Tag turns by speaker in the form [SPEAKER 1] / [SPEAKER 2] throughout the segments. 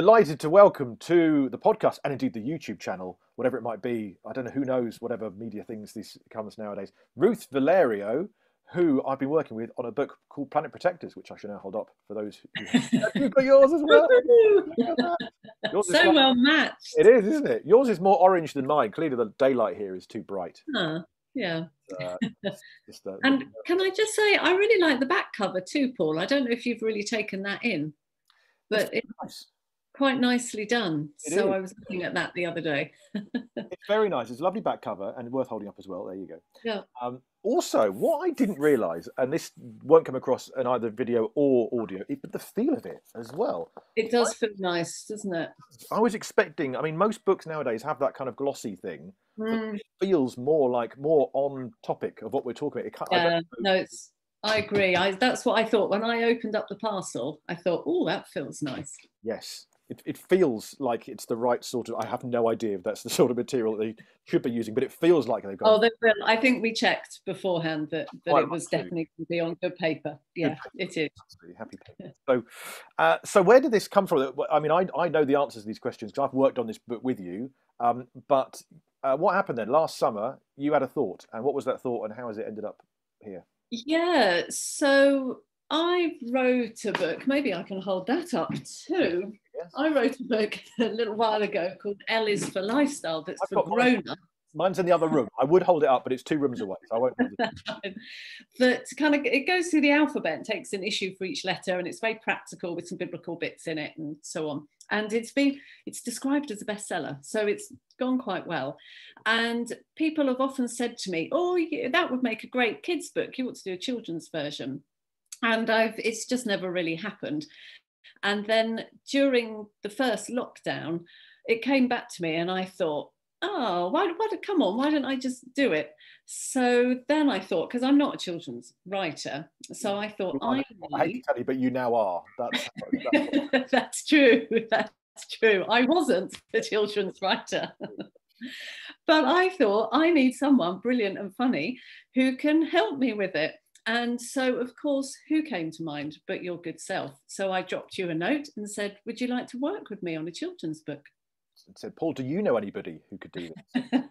[SPEAKER 1] delighted to welcome to the podcast and indeed the YouTube channel, whatever it might be. I don't know who knows whatever media things this comes nowadays. Ruth Valerio, who I've been working with on a book called Planet Protectors, which I should now hold up for those who you've got yours as well.
[SPEAKER 2] yours so like, well matched.
[SPEAKER 1] It is, isn't it? Yours is more orange than mine. Clearly, the daylight here is too bright.
[SPEAKER 2] Huh, yeah. Uh, just, uh, and can I just say, I really like the back cover too, Paul. I don't know if you've really taken that in, but it's nice. Quite nicely done. It so is. I was looking at that the other day.
[SPEAKER 1] it's very nice. It's a lovely back cover and worth holding up as well. There you go.
[SPEAKER 2] Yeah.
[SPEAKER 1] Um, also, what I didn't realise, and this won't come across in either video or audio, but the feel of it as well.
[SPEAKER 2] It does I, feel nice, doesn't it?
[SPEAKER 1] I was expecting. I mean, most books nowadays have that kind of glossy thing. Mm. it feels more like more on topic of what we're talking about.
[SPEAKER 2] It, yeah, no, it's. I agree. I, that's what I thought when I opened up the parcel. I thought, oh, that feels nice.
[SPEAKER 1] Yes, it, it feels like it's the right sort of. I have no idea if that's the sort of material they should be using, but it feels like they've got.
[SPEAKER 2] Oh, they will. I think we checked beforehand that, that it was definitely going to be on good paper. Yeah, good paper. it is.
[SPEAKER 1] Happy paper. so, uh, so where did this come from? I mean, I, I know the answers to these questions because I've worked on this book with you. Um, but uh, what happened then? Last summer, you had a thought, and what was that thought, and how has it ended up here?
[SPEAKER 2] Yeah, so I wrote a book. Maybe I can hold that up too. Yes. I wrote a book a little while ago called L is for Lifestyle that's I've for grown.
[SPEAKER 1] Mine's in the other room. I would hold it up, but it's two rooms away, so I won't.
[SPEAKER 2] that kind of it goes through the alphabet, and takes an issue for each letter, and it's very practical with some biblical bits in it and so on. And it's been it's described as a bestseller, so it's gone quite well. And people have often said to me, "Oh, yeah, that would make a great kids book. You ought to do a children's version." And I've it's just never really happened. And then during the first lockdown, it came back to me, and I thought, oh, why, why, come on, why don't I just do it? So then I thought, because I'm not a children's writer, so I thought I,
[SPEAKER 1] I hate to tell you, but you now are. That's,
[SPEAKER 2] that's, that's true. That's true. I wasn't a children's writer. but I thought I need someone brilliant and funny who can help me with it. And so, of course, who came to mind but your good self? So I dropped you a note and said, Would you like to work with me on a children's book?
[SPEAKER 1] And said, Paul, do you know anybody who could do this?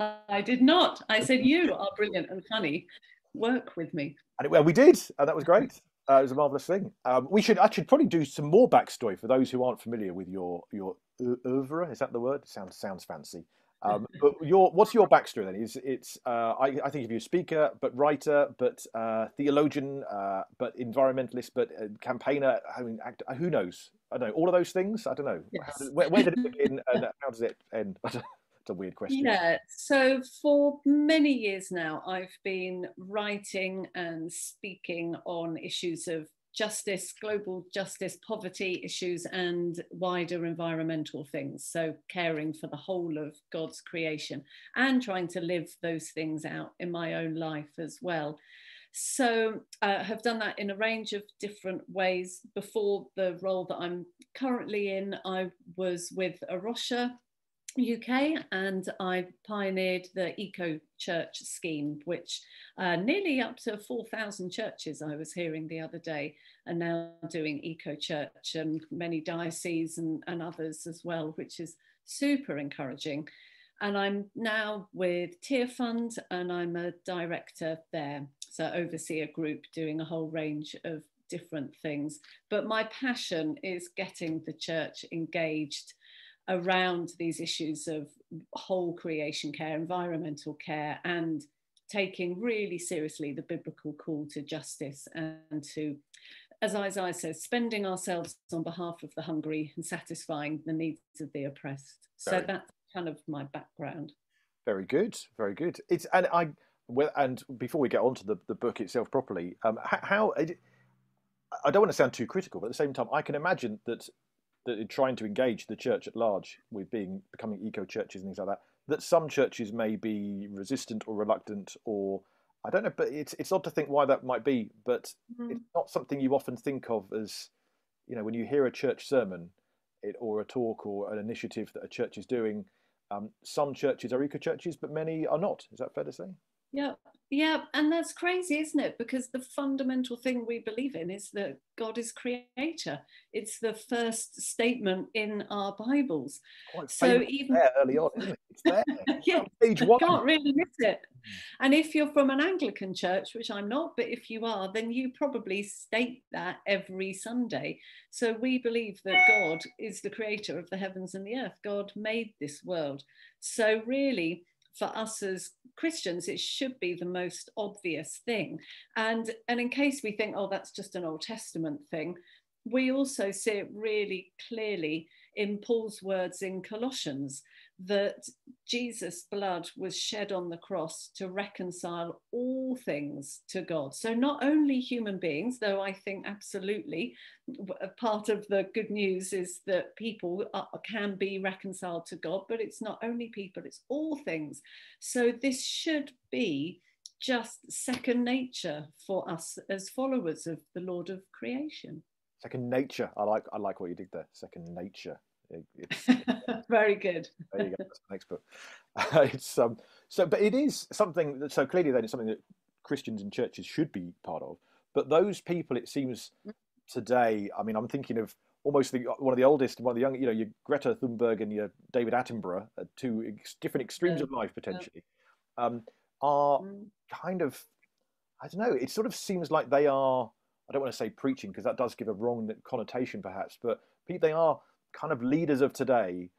[SPEAKER 2] I did not. I said, You are brilliant and funny. Work with me.
[SPEAKER 1] And it, well, we did. And that was great. Uh, it was a marvelous thing. Um, we should actually probably do some more backstory for those who aren't familiar with your your oeuvre. Is that the word? It sounds sounds fancy. Um, but your what's your backstory then? Is it's uh, I, I, think of you as a speaker, but writer, but uh, theologian, uh, but environmentalist, but uh, campaigner. I mean, act, uh, who knows? I don't know all of those things. I don't know. Yes. Where, where, did it begin and how does it end? it's a weird question.
[SPEAKER 2] Yeah. So for many years now, I've been writing and speaking on issues of justice, global justice, poverty issues, and wider environmental things. So, caring for the whole of God's creation and trying to live those things out in my own life as well. So, I uh, have done that in a range of different ways. Before the role that I'm currently in, I was with A Rocha UK and I pioneered the Eco Church scheme, which uh, nearly up to 4,000 churches I was hearing the other day are now doing Eco Church and many dioceses and, and others as well, which is super encouraging. And I'm now with Tearfund, and I'm a director there. So oversee a group doing a whole range of different things. But my passion is getting the church engaged around these issues of whole creation care, environmental care, and taking really seriously the biblical call to justice and to, as Isaiah says, spending ourselves on behalf of the hungry and satisfying the needs of the oppressed. Very. So that's kind of my background.
[SPEAKER 1] Very good, very good. It's and I well, and before we get on to the, the book itself properly, um, how, how I don't want to sound too critical, but at the same time, I can imagine that that in trying to engage the church at large with being becoming eco churches and things like that, that some churches may be resistant or reluctant or I don't know, but it's it's odd to think why that might be, but mm. it's not something you often think of as, you know, when you hear a church sermon, it, or a talk or an initiative that a church is doing. Um, some churches are eco churches, but many are not. Is that fair to say?
[SPEAKER 2] Yeah, yeah, and that's crazy, isn't it? Because the fundamental thing we believe in is that God is creator. It's the first statement in our Bibles.
[SPEAKER 1] Quite so even early on, isn't it? It's there.
[SPEAKER 2] yeah, page one. Can't really miss it. Hmm. And if you're from an Anglican church, which I'm not, but if you are, then you probably state that every Sunday. So we believe that God is the creator of the heavens and the earth. God made this world. So really for us as Christians, it should be the most obvious thing. And, and in case we think, oh, that's just an Old Testament thing, we also see it really clearly in Paul's words in Colossians that Jesus' blood was shed on the cross to reconcile all things to God. So, not only human beings, though I think absolutely part of the good news is that people are, can be reconciled to God, but it's not only people, it's all things. So, this should be just second nature for us as followers of the Lord of creation.
[SPEAKER 1] Second nature. I like I like what you did there. Second nature.
[SPEAKER 2] Very good.
[SPEAKER 1] there you go. next book. Uh, it's um so, but it is something that so clearly then it's something that Christians and churches should be part of. But those people, it seems today. I mean, I'm thinking of almost the, one of the oldest, one of the young, you know, your Greta Thunberg and your David Attenborough, uh, two ex- different extremes yeah. of life potentially, yeah. um, are mm. kind of, I don't know. It sort of seems like they are. I don't want to say preaching because that does give a wrong connotation, perhaps, but they are kind of leaders of today,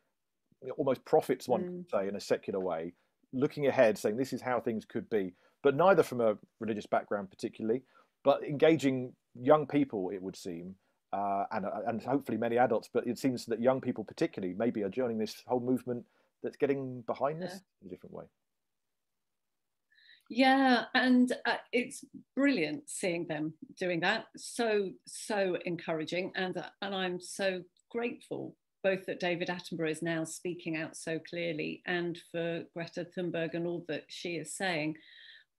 [SPEAKER 1] almost prophets, one mm. could say, in a secular way, looking ahead, saying this is how things could be, but neither from a religious background particularly, but engaging young people, it would seem, uh, and uh, and hopefully many adults. But it seems that young people, particularly, maybe are joining this whole movement that's getting behind this yeah. in a different way.
[SPEAKER 2] Yeah, and uh, it's brilliant seeing them doing that. So so encouraging, and uh, and I'm so grateful both that David Attenborough is now speaking out so clearly and for Greta Thunberg and all that she is saying.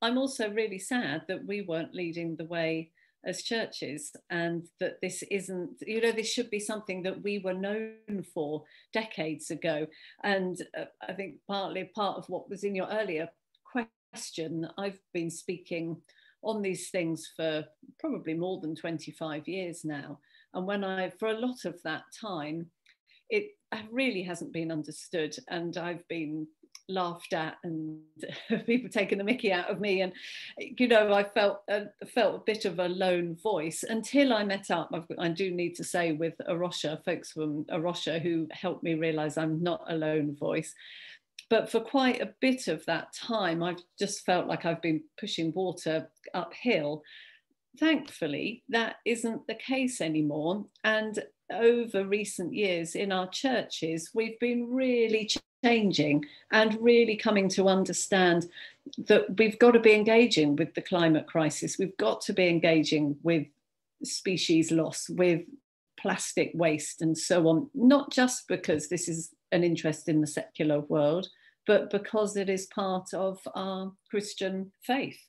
[SPEAKER 2] I'm also really sad that we weren't leading the way as churches and that this isn't you know this should be something that we were known for decades ago and uh, i think partly part of what was in your earlier question i've been speaking on these things for probably more than 25 years now and when I, for a lot of that time, it really hasn't been understood. And I've been laughed at and people taking the mickey out of me. And you know i felt uh, felt a bit of a lone voice until i met up. I've, i do need to say with A Rocha folks from A Rocha who helped me realize i'm not a lone voice. But for quite a bit of that time i've just felt like i've been pushing water uphill thankfully, that isn't the case anymore. And over recent years in our churches, we've been really changing and really coming to understand that we've got to be engaging with the climate crisis. We've got to be engaging with species loss, with plastic waste, and so on, not just because this is an interest in the secular world, but because it is part of our Christian faith.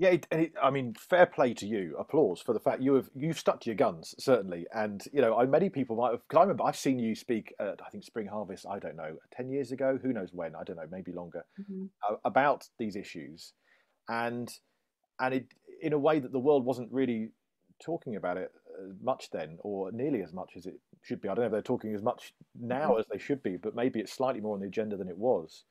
[SPEAKER 1] Yeah, it, it, I mean, fair play to you. Applause for the fact you have you've stuck to your guns certainly, and you know, I, many people might have. Because I remember I've seen you speak at I think Spring Harvest. I don't know, ten years ago. Who knows when? I don't know, maybe longer. Mm-hmm. Uh, about these issues, and and it in a way that the world wasn't really talking about it uh, much then, or nearly as much as it should be. I don't know if they're talking as much now mm-hmm. as they should be, but maybe it's slightly more on the agenda than it was.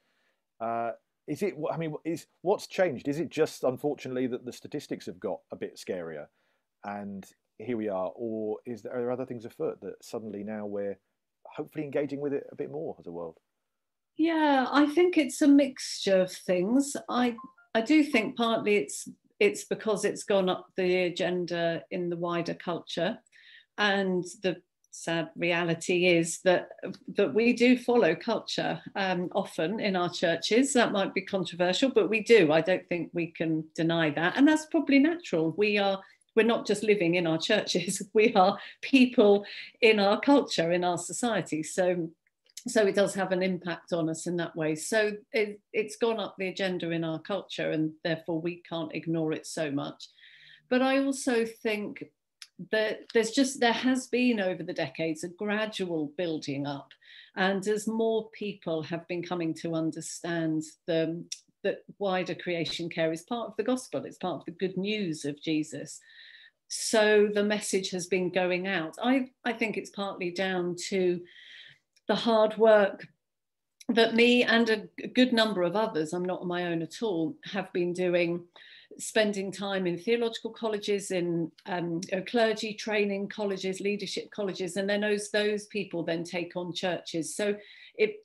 [SPEAKER 1] Uh, is it? I mean, is what's changed? Is it just unfortunately that the statistics have got a bit scarier, and here we are, or is there, are there other things afoot that suddenly now we're hopefully engaging with it a bit more as a world?
[SPEAKER 2] Yeah, I think it's a mixture of things. I I do think partly it's it's because it's gone up the agenda in the wider culture, and the sad reality is that that we do follow culture um, often in our churches. That might be controversial, but we do. I don't think we can deny that, and that's probably natural. We are we're not just living in our churches; we are people in our culture, in our society. So. So it does have an impact on us in that way. So it, it's gone up the agenda in our culture, and therefore we can't ignore it so much. But I also think that there's just there has been over the decades a gradual building up and as more people have been coming to understand the that wider creation care is part of the gospel, it's part of the good news of Jesus. So the message has been going out. I, I think it's partly down to the hard work that me and a good number of others, I'm not on my own at all, have been doing, spending time in theological colleges, in um, clergy training colleges, leadership colleges, and then those, those people then take on churches. So it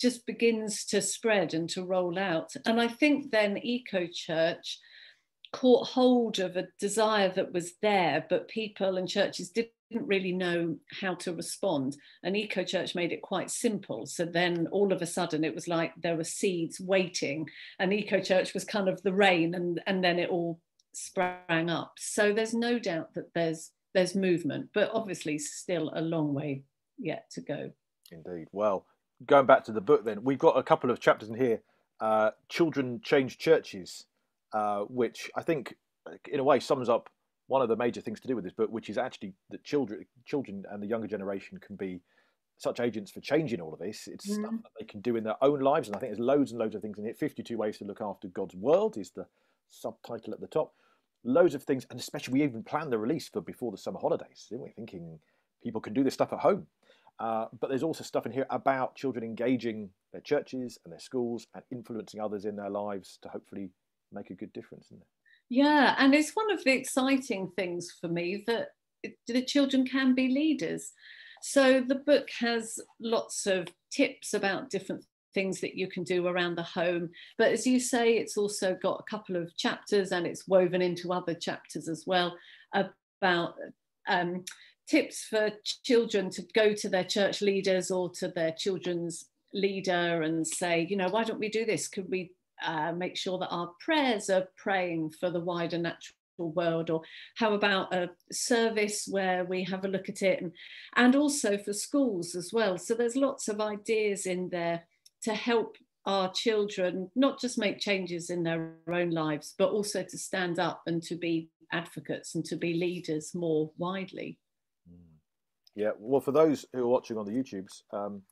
[SPEAKER 2] just begins to spread and to roll out. And I think then Eco Church caught hold of a desire that was there, but people and churches didn't really know how to respond. And Eco Church made it quite simple. So then all of a sudden it was like there were seeds waiting, and Eco Church was kind of the rain, and, and then it all sprang up. So there's no doubt that there's there's movement, but obviously still a long way yet to go.
[SPEAKER 1] Indeed. Well, going back to the book, then we've got a couple of chapters in here. Uh, Children change churches, uh, which I think, in a way, sums up one of the major things to do with this book, which is actually that children, children and the younger generation can be such agents for changing all of this. It's mm. stuff that they can do in their own lives, and I think there's loads and loads of things in it. Fifty-two ways to look after God's world is the subtitle at the top. Loads of things, and especially we even planned the release for before the summer holidays, didn't we? Thinking people can do this stuff at home. Uh, but there's also stuff in here about children engaging their churches and their schools and influencing others in their lives to hopefully make a good difference in there.
[SPEAKER 2] Yeah, and it's one of the exciting things for me that the children can be leaders. So the book has lots of tips about different things that you can do around the home. But as you say, it's also got a couple of chapters and it's woven into other chapters as well about um, tips for children to go to their church leaders or to their children's leader and say, you know, why don't we do this? Could we uh, make sure that our prayers are praying for the wider natural world or how about a service where we have a look at it and, and also for schools as well. So there's lots of ideas in there to help our children not just make changes in their own lives but also to stand up and to be advocates and to be leaders more widely.
[SPEAKER 1] Yeah, well, for those who are watching on the YouTubes, um,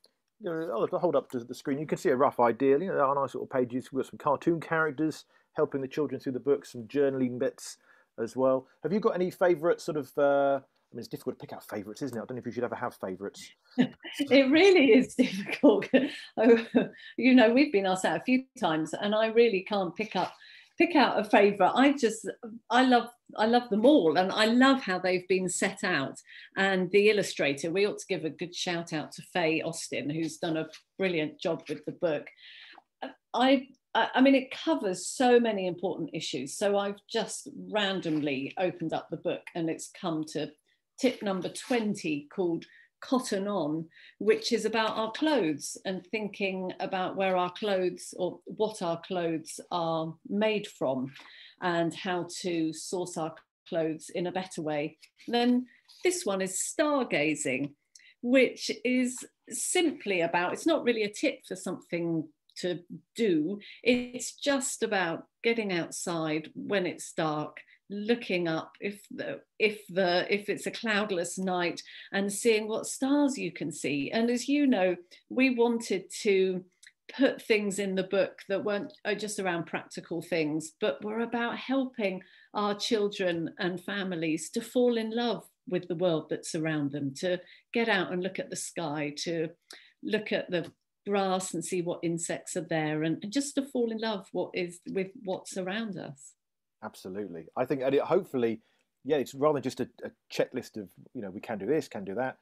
[SPEAKER 1] you know, I'll hold up to the screen. You can see a rough idea. You know, there are nice little pages. We've got some cartoon characters helping the children through the book, some journaling bits as well. Have you got any favourite sort of? Uh, I mean, it's difficult to pick out favourites, isn't it? I don't know if you should ever have favourites.
[SPEAKER 2] it really is difficult. you know, we've been asked that a few times, and I really can't pick up pick out a favorite. I just i love i love them all and i love how they've been set out. And the illustrator we ought to give a good shout out to faye austin who's done a brilliant job with the book. I I mean, it covers so many important issues. So I've just randomly opened up the book and it's come to tip number 20 called Cotton On, which is about our clothes and thinking about where our clothes or what our clothes are made from and how to source our clothes in a better way. Then this one is stargazing, which is simply about, it's not really a tip for something to do, it's just about getting outside when it's dark looking up if the if the if it's a cloudless night and seeing what stars you can see. And as you know we wanted to put things in the book that weren't just around practical things but were about helping our children and families to fall in love with the world that's around them to get out and look at the sky to look at the grass and see what insects are there and, and just to fall in love what is with what's around us
[SPEAKER 1] Absolutely. I think, and it, hopefully, yeah, it's rather just a, a, checklist of, you know, we can do this, can do that.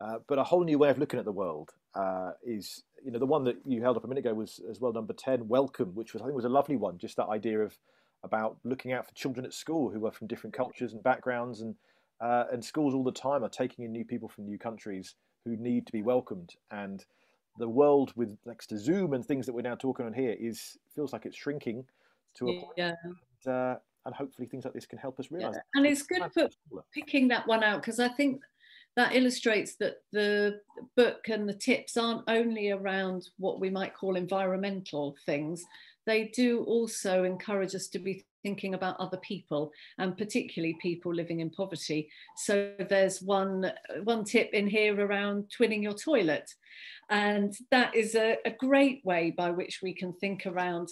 [SPEAKER 1] Uh, but a whole new way of looking at the world uh, is, you know, the one that you held up a minute ago was as well number 10, Welcome, which was, I think, was a lovely one. Just that idea of about looking out for children at school who are from different cultures and backgrounds. And, uh, and schools all the time are taking in new people from new countries who need to be welcomed. And the world with next to Zoom and things that we're now talking on here is feels like it's shrinking to a point. Yeah and, uh, and hopefully things like this can help us realize. Yeah.
[SPEAKER 2] And it's good for picking that one out because I think that illustrates that the book and the tips aren't only around what we might call environmental things. They do also encourage us to be thinking about other people and particularly people living in poverty. So there's one one tip in here around twinning your toilet. And that is a, a great way by which we can think around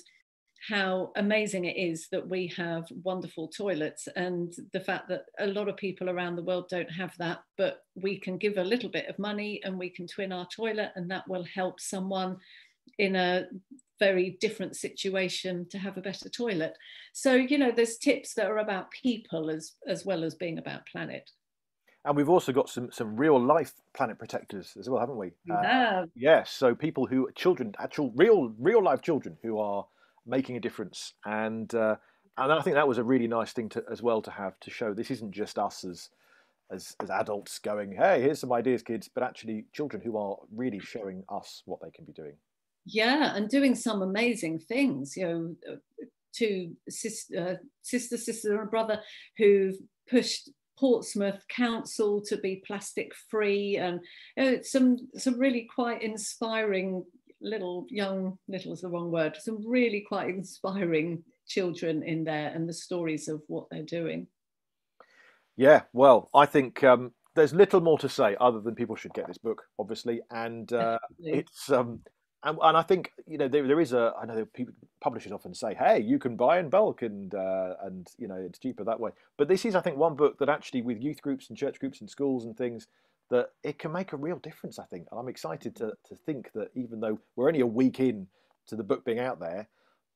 [SPEAKER 2] how amazing it is that we have wonderful toilets and the fact that a lot of people around the world don't have that but we can give a little bit of money and we can twin our toilet and that will help someone in a very different situation to have a better toilet so you know there's tips that are about people as as well as being about planet
[SPEAKER 1] and we've also got some some real life planet protectors as well, haven't we?
[SPEAKER 2] We uh, have.
[SPEAKER 1] Yes. So people who children, actual real real life children who are making a difference, and uh, and I think that was a really nice thing to as well to have to show this isn't just us as as as adults going, hey, here's some ideas, kids, but actually children who are really showing us what they can be doing.
[SPEAKER 2] Yeah, and doing some amazing things. You know, two sister, uh, sister, sister, and brother who've pushed Portsmouth Council to be plastic free, and you know, some some really quite inspiring little young little is the wrong word some really quite inspiring children in there and the stories of what they're doing.
[SPEAKER 1] Yeah well i think um, there's little more to say other than people should get this book obviously and uh, it's um, and, and, I think you know there, there is a I know people publishers often say hey you can buy in bulk and uh, and you know it's cheaper that way. But this is I think one book that actually with youth groups and church groups and schools and things that it can make a real difference, I think. And I'm excited to, to think that even though we're only a week in to the book being out there,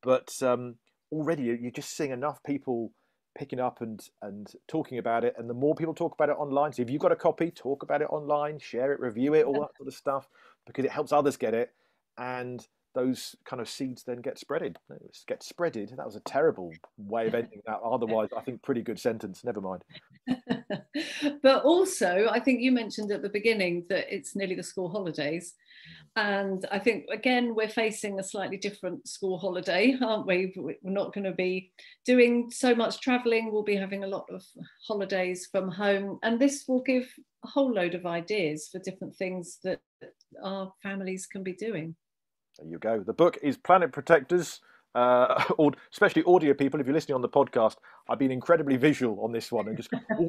[SPEAKER 1] but um, already you're just seeing enough people picking up and, and talking about it. And the more people talk about it online, so if you've got a copy, talk about it online, share it, review it, all that sort of stuff, because it helps others get it. And those kind of seeds then get spreaded. Get spreaded. That was a terrible way of ending that. Otherwise, I think pretty good sentence. Never mind.
[SPEAKER 2] but also, I think you mentioned at the beginning that it's nearly the school holidays. And I think, again, we're facing a slightly different school holiday, aren't we? We're not going to be doing so much traveling. We'll be having a lot of holidays from home. And this will give a whole load of ideas for different things that our families can be doing.
[SPEAKER 1] There you go. The book is Planet Protectors. Uh, or especially audio people, if you're listening on the podcast, I've been incredibly visual on this one and just oh,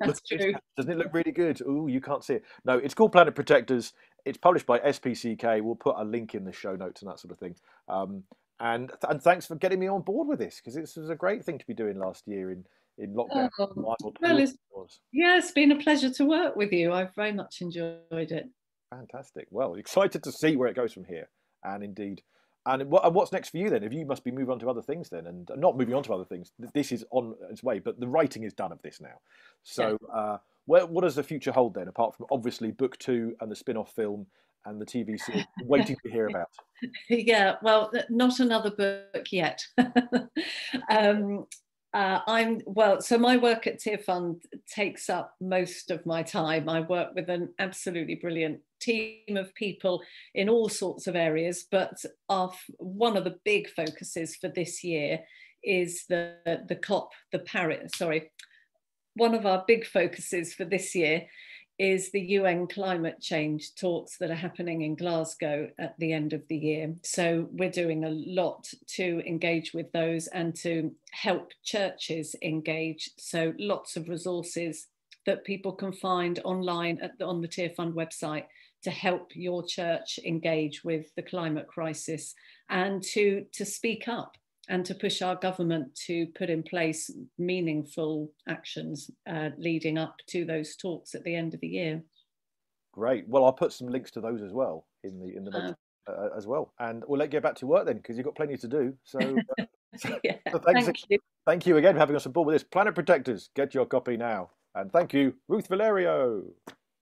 [SPEAKER 1] doesn't it look really good? Oh, you can't see it. No, it's called Planet Protectors. It's published by SPCK. We'll put a link in the show notes and that sort of thing. Um, and and thanks for getting me on board with this because this was a great thing to be doing last year in in lockdown. Oh,
[SPEAKER 2] well, it's, yeah, it's been a pleasure to work with you. I've very much enjoyed it.
[SPEAKER 1] Fantastic. Well, excited to see where it goes from here and indeed. And, what, what's next for you then? If you must be moving on to other things then, and not moving on to other things, this is on its way, but the writing is done of this now. So, yeah. uh, where, what does the future hold then, apart from obviously book two and the spin off film and the TV series waiting to hear about?
[SPEAKER 2] Yeah, well, not another book yet. um, uh, I'm well, so my work at Tearfund takes up most of my time. I work with an absolutely brilliant team of people in all sorts of areas, but our, one of the big focuses for this year is the, the COP, the Paris, sorry, one of our big focuses for this year is the UN climate change talks that are happening in Glasgow at the end of the year. So we're doing a lot to engage with those and to help churches engage. So lots of resources that people can find online the, on the Tearfund website to help your church engage with the climate crisis and to, to speak up and to push our government to put in place meaningful actions uh, leading up to those talks at the end of the year.
[SPEAKER 1] Great. Well, I'll put some links to those as well in the in the notes uh, uh, as well, and we'll let you get back to work then because you've got plenty to do. So, uh,
[SPEAKER 2] so, yeah, thanks, thank you.
[SPEAKER 1] Thank you again for having us on board with this. Planet Protectors, get your copy now, and thank you, Ruth Valerio.